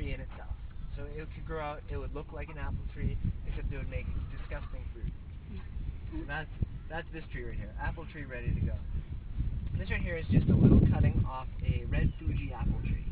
tree in itself. So it could grow out, it would look like an apple tree, except it would make disgusting fruit. So that's, that's this tree right here, apple tree ready to go. This right here is just a little cutting off a red Fuji apple tree.